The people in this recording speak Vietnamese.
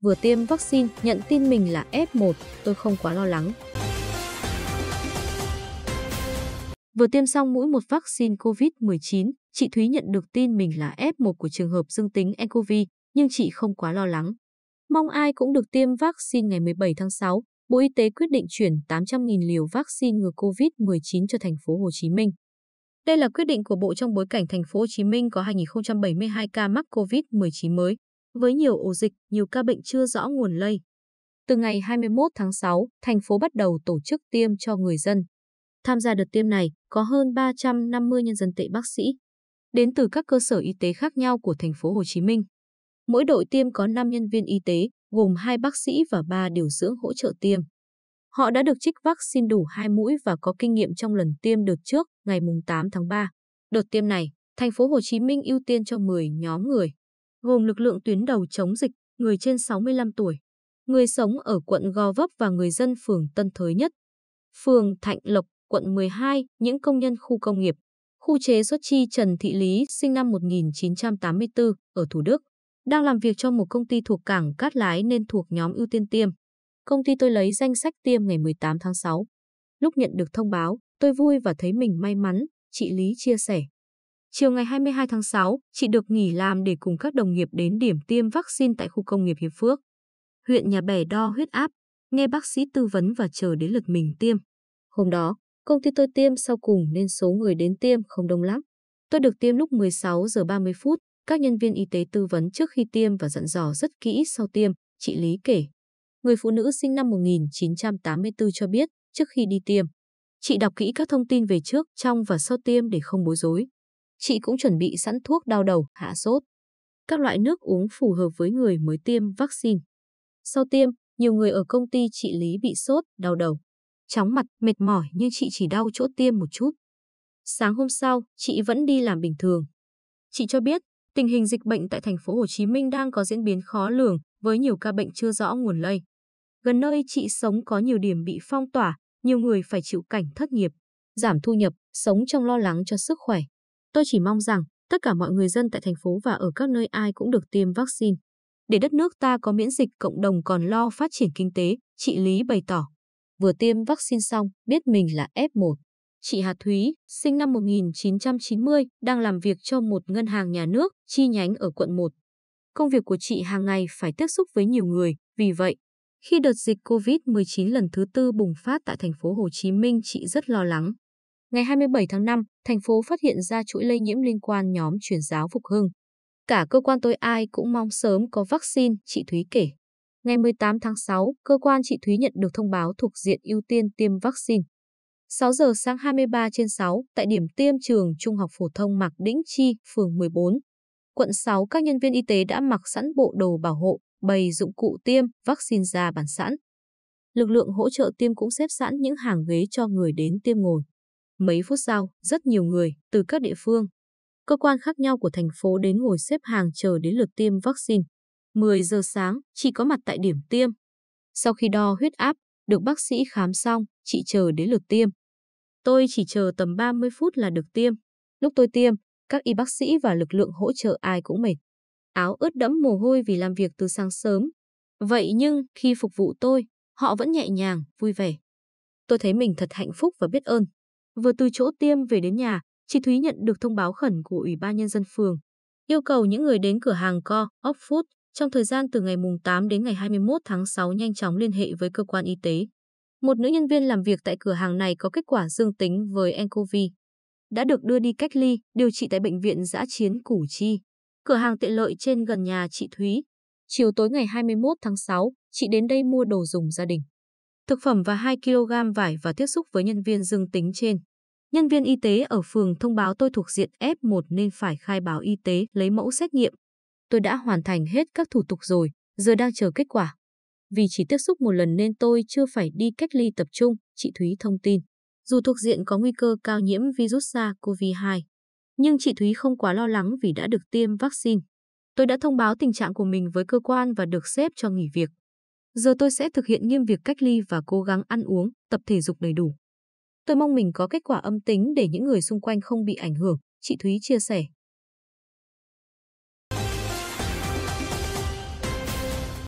vừa tiêm vaccine, nhận tin mình là F1, tôi không quá lo lắng. Vừa tiêm xong mũi một vaccine COVID-19, chị Thúy nhận được tin mình là F1 của trường hợp dương tính nCoV, nhưng chị không quá lo lắng. Mong ai cũng được tiêm vaccine ngày 17 tháng 6, Bộ Y tế quyết định chuyển 800.000 liều vaccine ngừa COVID-19 cho thành phố Hồ Chí Minh. Đây là quyết định của Bộ trong bối cảnh thành phố Hồ Chí Minh có 2072 ca mắc COVID-19 mới, với nhiều ổ dịch, nhiều ca bệnh chưa rõ nguồn lây. Từ ngày 21 tháng 6, thành phố bắt đầu tổ chức tiêm cho người dân. Tham gia đợt tiêm này có hơn 350 nhân dân tệ bác sĩ, đến từ các cơ sở y tế khác nhau của thành phố Hồ Chí Minh. Mỗi đội tiêm có 5 nhân viên y tế, gồm 2 bác sĩ và 3 điều dưỡng hỗ trợ tiêm. Họ đã được trích vaccine đủ 2 mũi và có kinh nghiệm trong lần tiêm đợt trước, ngày 8 tháng 3. Đợt tiêm này, thành phố Hồ Chí Minh ưu tiên cho 10 nhóm người, gồm lực lượng tuyến đầu chống dịch, người trên 65 tuổi, người sống ở quận Gò Vấp và người dân phường Tân Thới Nhất. Phường Thạnh Lộc, quận 12, những công nhân khu công nghiệp, khu chế xuất chi Trần Thị Lý sinh năm 1984 ở Thủ Đức, đang làm việc cho một công ty thuộc cảng Cát Lái nên thuộc nhóm ưu tiên tiêm. Công ty tôi lấy danh sách tiêm ngày 18 tháng 6. Lúc nhận được thông báo, tôi vui và thấy mình may mắn, chị Lý chia sẻ. Chiều ngày 22 tháng 6, chị được nghỉ làm để cùng các đồng nghiệp đến điểm tiêm vaccine tại khu công nghiệp Hiệp Phước. Huyện Nhà Bè đo huyết áp, nghe bác sĩ tư vấn và chờ đến lượt mình tiêm. Hôm đó, công ty tôi tiêm sau cùng nên số người đến tiêm không đông lắm. Tôi được tiêm lúc 16 giờ 30 phút, các nhân viên y tế tư vấn trước khi tiêm và dặn dò rất kỹ sau tiêm, chị Lý kể. Người phụ nữ sinh năm 1984 cho biết, trước khi đi tiêm, chị đọc kỹ các thông tin về trước, trong và sau tiêm để không bối rối. Chị cũng chuẩn bị sẵn thuốc đau đầu, hạ sốt. Các loại nước uống phù hợp với người mới tiêm vaccine. Sau tiêm, nhiều người ở công ty chị Lý bị sốt, đau đầu. Chóng mặt, mệt mỏi nhưng chị chỉ đau chỗ tiêm một chút. Sáng hôm sau, chị vẫn đi làm bình thường. Chị cho biết, tình hình dịch bệnh tại thành phố Hồ Chí Minh đang có diễn biến khó lường với nhiều ca bệnh chưa rõ nguồn lây. Gần nơi chị sống có nhiều điểm bị phong tỏa, nhiều người phải chịu cảnh thất nghiệp, giảm thu nhập, sống trong lo lắng cho sức khỏe. Tôi chỉ mong rằng tất cả mọi người dân tại thành phố và ở các nơi ai cũng được tiêm vaccine. Để đất nước ta có miễn dịch cộng đồng còn lo phát triển kinh tế, chị Lý bày tỏ. Vừa tiêm vaccine xong, biết mình là F1. Chị Hà Thúy, sinh năm 1990, đang làm việc cho một ngân hàng nhà nước chi nhánh ở quận 1. Công việc của chị hàng ngày phải tiếp xúc với nhiều người, vì vậy, khi đợt dịch COVID-19 lần thứ tư bùng phát tại thành phố Hồ Chí Minh, chị rất lo lắng. Ngày 27 tháng 5, thành phố phát hiện ra chuỗi lây nhiễm liên quan nhóm truyền giáo Phục Hưng. Cả cơ quan tôi ai cũng mong sớm có vaccine, chị Thúy kể. Ngày 18 tháng 6, cơ quan chị Thúy nhận được thông báo thuộc diện ưu tiên tiêm vaccine. 6 giờ sáng 23 trên 6, tại điểm tiêm trường Trung học phổ thông Mạc Đĩnh Chi, phường 14. Quận 6, các nhân viên y tế đã mặc sẵn bộ đồ bảo hộ, bày dụng cụ tiêm, vaccine ra bàn sẵn. Lực lượng hỗ trợ tiêm cũng xếp sẵn những hàng ghế cho người đến tiêm ngồi. Mấy phút sau, rất nhiều người từ các địa phương, cơ quan khác nhau của thành phố đến ngồi xếp hàng chờ đến lượt tiêm vaccine. 10 giờ sáng, chị có mặt tại điểm tiêm. Sau khi đo huyết áp, được bác sĩ khám xong, chị chờ đến lượt tiêm. Tôi chỉ chờ tầm 30 phút là được tiêm. Lúc tôi tiêm, các y bác sĩ và lực lượng hỗ trợ ai cũng mệt. Áo ướt đẫm mồ hôi vì làm việc từ sáng sớm. Vậy nhưng khi phục vụ tôi, họ vẫn nhẹ nhàng, vui vẻ. Tôi thấy mình thật hạnh phúc và biết ơn. Vừa từ chỗ tiêm về đến nhà, chị Thúy nhận được thông báo khẩn của Ủy ban Nhân dân phường. Yêu cầu những người đến cửa hàng Co, Off Food trong thời gian từ ngày 8 đến ngày 21 tháng 6 nhanh chóng liên hệ với cơ quan y tế. Một nữ nhân viên làm việc tại cửa hàng này có kết quả dương tính với nCoV. Đã được đưa đi cách ly, điều trị tại bệnh viện giã chiến Củ Chi. Cửa hàng tiện lợi trên gần nhà chị Thúy. Chiều tối ngày 21 tháng 6, chị đến đây mua đồ dùng gia đình. Thực phẩm và 2 kg vải và tiếp xúc với nhân viên dương tính trên. Nhân viên y tế ở phường thông báo tôi thuộc diện F1 nên phải khai báo y tế, lấy mẫu xét nghiệm. Tôi đã hoàn thành hết các thủ tục rồi, giờ đang chờ kết quả. Vì chỉ tiếp xúc một lần nên tôi chưa phải đi cách ly tập trung, chị Thúy thông tin. Dù thuộc diện có nguy cơ cao nhiễm virus SARS-CoV-2, nhưng chị Thúy không quá lo lắng vì đã được tiêm vaccine. Tôi đã thông báo tình trạng của mình với cơ quan và được xếp cho nghỉ việc. Giờ tôi sẽ thực hiện nghiêm việc cách ly và cố gắng ăn uống, tập thể dục đầy đủ. Tôi mong mình có kết quả âm tính để những người xung quanh không bị ảnh hưởng, chị Thúy chia sẻ.